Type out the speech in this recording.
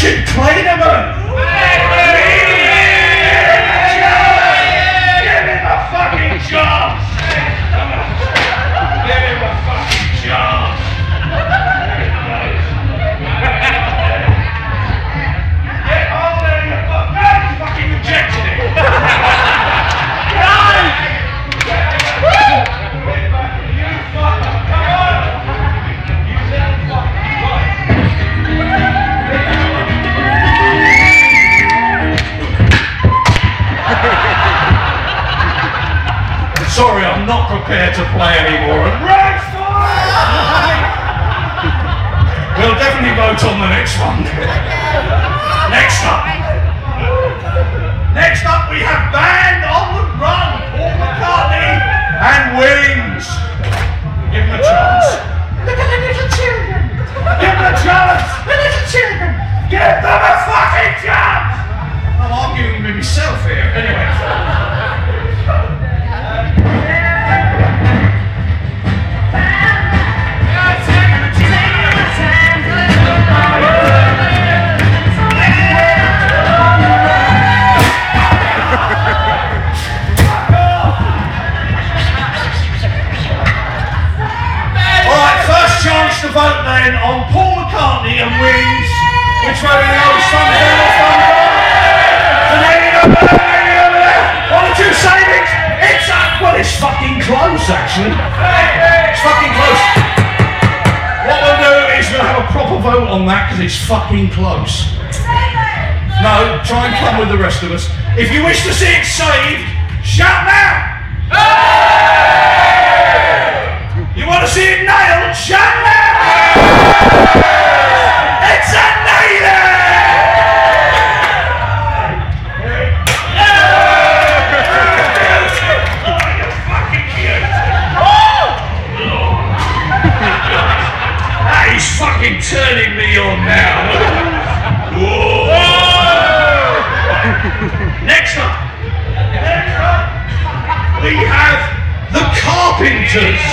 Richard Clayderman! Give not prepared to play anymore. Right, fine! We'll definitely vote on the next one. Next up. Next up, we have Band on the Run, Paul McCartney and Wings. Give them a chance. Look at the little children. Give them a chance. The little children. Give them a fucking chance. I'm arguing with myself here. Anyway. Then on Paul McCartney and Wings. Which way we go? Sun down or? The over there. One or two savings. It's up. Well, it's fucking close, actually. It's fucking close. What we'll do is we'll have a proper vote on that because it's fucking close. No, try and come with the rest of us. If you wish to see it saved, shout now. You want to see it nailed? Shout now! fucking turning me on now. Whoa. Next up. Next up. We have the Carpenters.